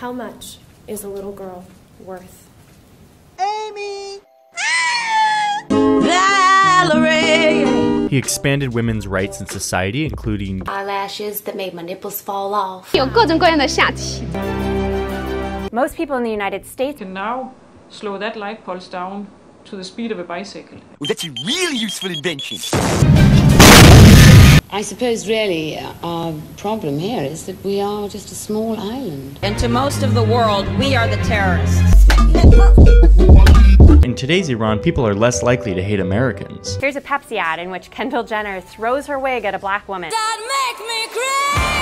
How much is a little girl worth? Amy! Valerie! He expanded women's rights in society, including eyelashes that made my nipples fall off. Most people in the United States can now slow that light pulse down to the speed of a bicycle. Well, that's a really useful invention. I suppose really uh, our problem here is that we are just a small island. And to most of the world, we are the terrorists. In today's Iran, people are less likely to hate Americans. Here's a Pepsi ad in which Kendall Jenner throws her wig at a black woman. That make me crazy.